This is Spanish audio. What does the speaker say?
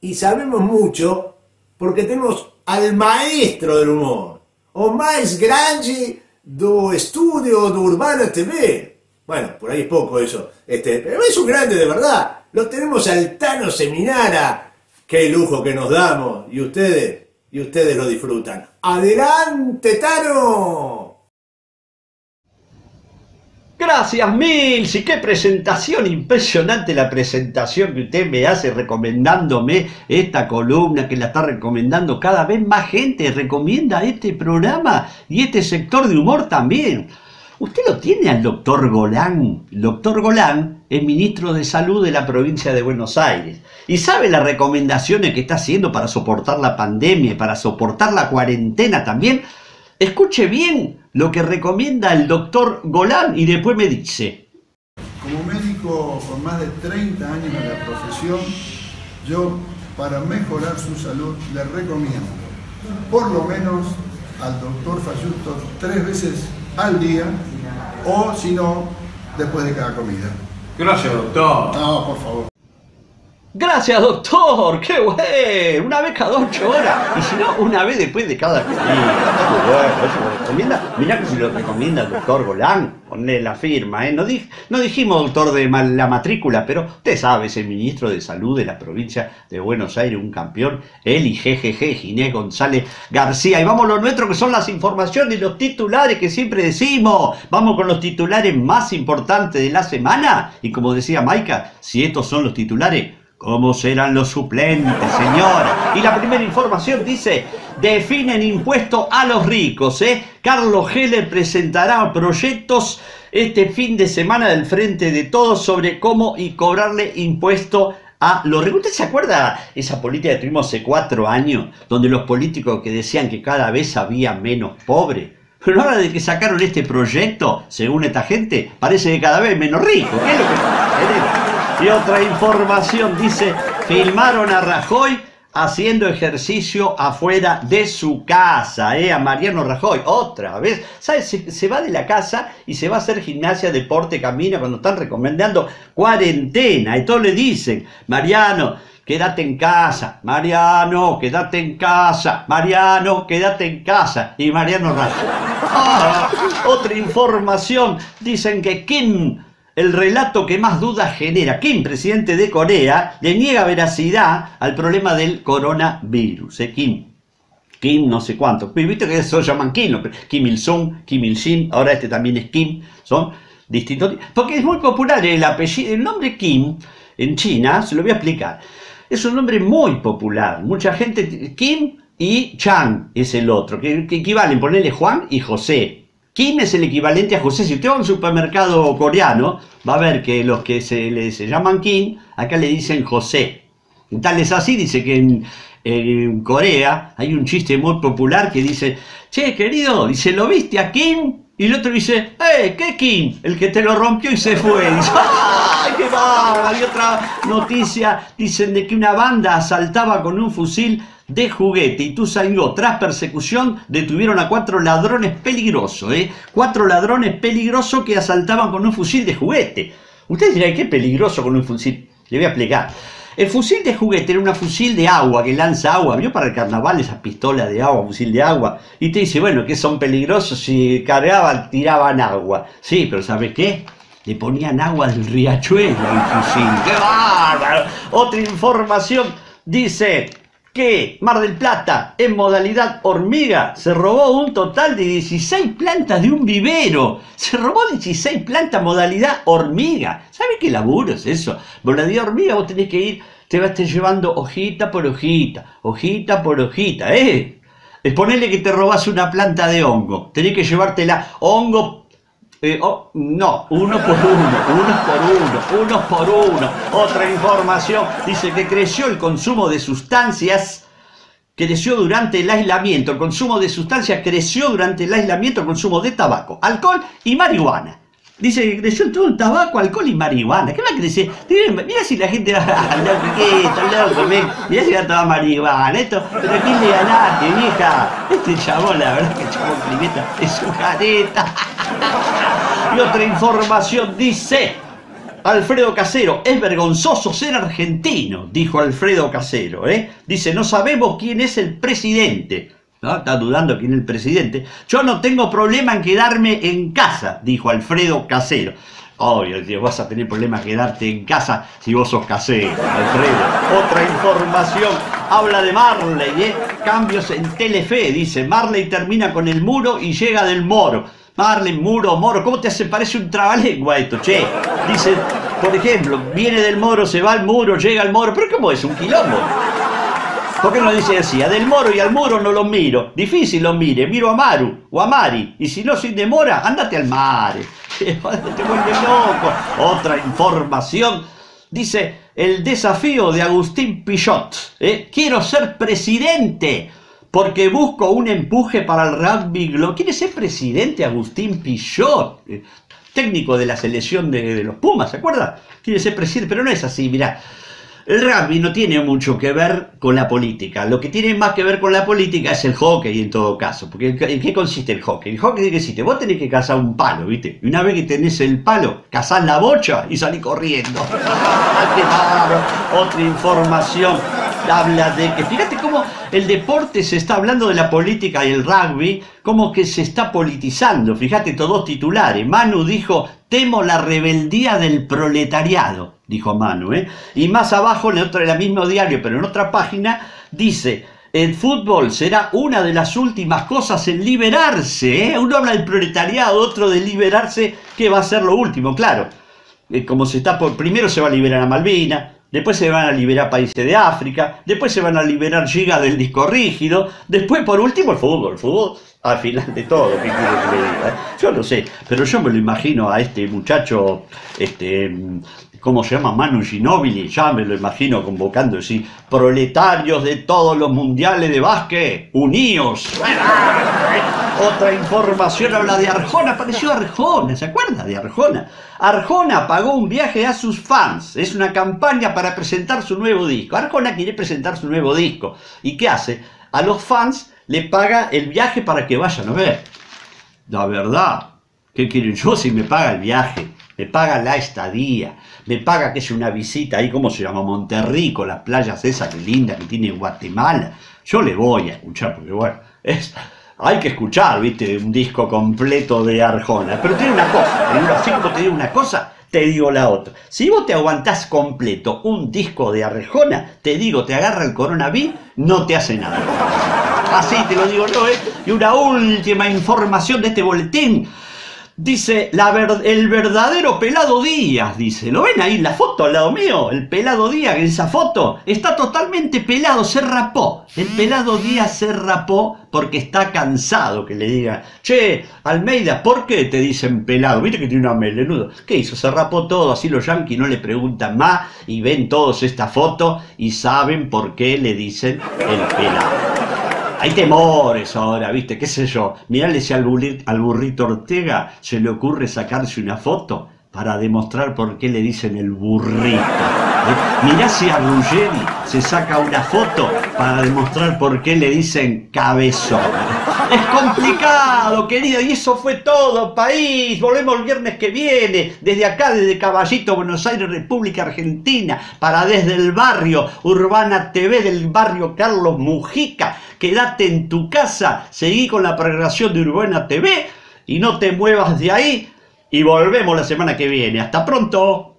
Y sabemos mucho porque tenemos al maestro del humor, o más grande do estudio de Urbana TV. Bueno, por ahí es poco eso, este, pero es un grande de verdad. Lo tenemos al Tano Seminara. Qué lujo que nos damos. Y ustedes, y ustedes lo disfrutan. ¡Adelante, Tano! Gracias, Mills. Y qué presentación impresionante la presentación que usted me hace recomendándome esta columna que la está recomendando cada vez más gente. Recomienda este programa y este sector de humor también. Usted lo tiene al doctor Golán. El doctor Golán es ministro de Salud de la provincia de Buenos Aires. Y sabe las recomendaciones que está haciendo para soportar la pandemia y para soportar la cuarentena también. Escuche bien lo que recomienda el doctor Golán y después me dice. Como médico con más de 30 años en la profesión, yo para mejorar su salud le recomiendo por lo menos al doctor Fayusto tres veces al día o si no, después de cada comida. Gracias, doctor. No, por favor. Gracias, doctor. Qué bueno. Una vez cada ocho horas. Y si no, una vez después de cada comida. Bueno, eso. Mirá que si lo recomienda el doctor Golán. Ponle la firma, ¿eh? No, dijimos doctor de la matrícula, pero usted sabe, es el ministro de Salud de la provincia de Buenos Aires, un campeón. Él y GGG, Ginés González García. Y vamos lo nuestro, que son las informaciones los titulares que siempre decimos. Vamos con los titulares más importantes de la semana. Y como decía Maika, si estos son los titulares, ¿Cómo serán los suplentes, señor? Y la primera información dice, definen impuesto a los ricos, ¿eh? Carlos Heller presentará proyectos este fin de semana del Frente de Todos sobre cómo y cobrarle impuesto a los ricos. ¿Usted se acuerda esa política que tuvimos hace cuatro años, donde los políticos que decían que cada vez había menos pobres? Pero ahora de que sacaron este proyecto, según esta gente, parece que cada vez menos rico. ¿Qué es lo que y otra información dice, filmaron a Rajoy haciendo ejercicio afuera de su casa, ¿eh? A Mariano Rajoy, otra vez. ¿Sabes? Se, va de la casa y se va a hacer gimnasia, deporte, camina cuando están recomendando cuarentena. Y todos le dicen, Mariano, quédate en casa, Mariano, quédate en casa, Mariano, quédate en casa. Y Mariano Rajoy. Ah, otra información, dicen que Kim el relato que más dudas genera. Kim, presidente de Corea, le niega veracidad al problema del coronavirus. ¿eh? Kim. Kim no sé cuánto. Viste que eso llaman Kim. Kim Il-sung, Kim Il-shin, ahora este también es Kim. Son distintos. Porque es muy popular el apellido. El nombre Kim en China, se lo voy a explicar. Es un nombre muy popular. Mucha gente. Kim y Chang es el otro. Que, equivalen, ponerle Juan y José. Kim es el equivalente a José. Si usted va a un supermercado coreano, va a ver que los que se, le, se llaman Kim, acá le dicen José. Tal es así, dice que en, Corea hay un chiste muy popular que dice, che, querido, dice, ¿lo viste a Kim? Y el otro dice, ¡eh, qué Kim! El que te lo rompió y se fue. dice, ¡ay, qué! Hay otra noticia, dicen de que una banda asaltaba con un fusil de juguete. Y tú salió tras persecución, detuvieron a cuatro ladrones peligrosos, ¿eh? Cuatro ladrones peligrosos que asaltaban con un fusil de juguete. Ustedes dirán, ¿qué peligroso con un fusil? Le voy a explicar. El fusil de juguete era una fusil de agua que lanza agua. ¿Vio para el carnaval esa pistola de agua, fusil de agua? Y te dice, bueno, que son peligrosos si cargaban, tiraban agua. Sí, pero ¿sabes qué? Le ponían agua del riachuelo al fusil. ¡Qué bárbaro! Otra información dice, que Mar del Plata, en modalidad hormiga, se robó un total de 16 plantas de un vivero. Se robó 16 plantas modalidad hormiga. ¿Sabe qué laburo es eso? Modalidad hormiga, vos tenés que ir, te vas estar llevando hojita por hojita, hojita por hojita, ¿eh? Es ponerle que te robas una planta de hongo. Tenés que llevártela hongo eh, oh, no, uno por uno, uno por uno, uno por uno. Otra información dice que creció el consumo de sustancias, creció durante el aislamiento. El consumo de sustancias creció durante el aislamiento, el consumo de tabaco, alcohol y marihuana. Dice que creció en todo el tabaco, alcohol y marihuana. ¿Qué va a crecer? Mira si la gente va a andar piquito, loco, Mira si va a tomar marihuana. Esto, pero ¿a quién le ganaste, vieja? Este chabón, la verdad que el chabón Primeta es su careta. Y otra información dice Alfredo Casero, es vergonzoso ser argentino, dijo Alfredo Casero. ¿eh? Dice, no sabemos quién es el presidente. ¿No? Está dudando quién es el presidente. Yo no tengo problema en quedarme en casa, dijo Alfredo Casero. Obvio, vas a tener problema quedarte en casa si vos sos casero, Alfredo. Otra información, habla de Marley, ¿eh? Cambios en Telefe, dice, Marley termina con el muro y llega del moro. Marley, muro, moro, ¿cómo te hace? Parece un trabalengua esto, che. Dice, por ejemplo, viene del moro, se va al muro, llega al moro, pero ¿cómo es? Un quilombo. ¿Por qué no dice así? A del moro y al muro no lo miro. Difícil lo mire, miro a Maru o a Mari. Y si no sin demora, ándate al mar. Te vuelve loco. Otra información. Dice el desafío de Agustín Pichot. ¿eh? Quiero ser presidente porque busco un empuje para el rugby. ¿Quiere ser presidente Agustín Pichot? Técnico de la selección de, de los Pumas, ¿se acuerda? Quiere ser presidente, pero no es así, mira. El rugby no tiene mucho que ver con la política. Lo que tiene más que ver con la política es el hockey en todo caso. Porque ¿en qué consiste el hockey? El hockey qué consiste? Vos tenés que cazar un palo, ¿viste? Y una vez que tenés el palo, cazás la bocha y salís corriendo. Otra información habla de que, fíjate cómo el deporte se está hablando de la política y el rugby, como que se está politizando. Fíjate, todos titulares. Manu dijo, temo la rebeldía del proletariado, dijo Manu. ¿eh? Y más abajo, en otro, en el mismo diario, pero en otra página, dice, el fútbol será una de las últimas cosas en liberarse. ¿eh? Uno habla del proletariado, otro de liberarse, que va a ser lo último, claro. Eh, como se está por, primero se va a liberar a Malvina, después se van a liberar países de África, después se van a liberar gigas del disco rígido, después por último el fútbol, el fútbol al final de todo, ¿qué le diga? Yo no sé, pero yo me lo imagino a este muchacho, este, ¿cómo se llama? Manu Ginóbili, ya me lo imagino convocando así, proletarios de todos los mundiales de básquet, uníos. Otra información habla de Arjona, apareció Arjona, ¿se acuerda de Arjona? Arjona pagó un viaje a sus fans, es una campaña para presentar su nuevo disco. Arjona quiere presentar su nuevo disco. ¿Y qué hace? A los fans le paga el viaje para que vayan a ver. La verdad, ¿qué quieren yo si me paga el viaje? Me paga la estadía, me paga que es una visita ahí, ¿cómo se llama? Monterrico, las playas esas que lindas que tiene Guatemala. Yo le voy a escuchar, porque bueno, es, hay que escuchar, viste, un disco completo de Arjona. Pero tiene una cosa, así como te digo una cosa, te digo la otra. Si vos te aguantás completo un disco de Arjona, te digo, te agarra el coronavirus, no te hace nada. Así te lo digo yo, ¿eh? Y una última información de este boletín. Dice, el verdadero pelado Díaz, dice. ¿Lo ven ahí la foto al lado mío? El pelado Díaz, en esa foto, está totalmente pelado, se rapó. El pelado Díaz se rapó porque está cansado que le digan, che, Almeida, ¿por qué te dicen pelado? Viste que tiene una melenudo. ¿Qué hizo? Se rapó todo, así los yanquis no le preguntan más y ven todos esta foto y saben por qué le dicen el pelado. Hay temores ahora, ¿viste? ¿Qué sé yo? Mirale si al al burrito Ortega se le ocurre sacarse una foto para demostrar por qué le dicen el burrito. Mirá si a Ruggeri se saca una foto para demostrar por qué le dicen cabezón. Es complicado, querido, y eso fue todo, país. Volvemos el viernes que viene, desde acá, desde Caballito, Buenos Aires, República Argentina, para desde el barrio Urbana TV del barrio Carlos Mujica. Quédate en tu casa, seguí con la programación de Urbana TV y no te muevas de ahí. Y volvemos la semana que viene. Hasta pronto.